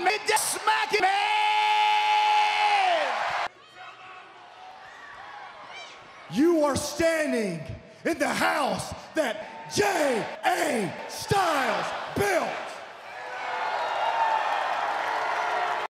on, man. Just smack it, man. You are standing in the house that J.A. Stone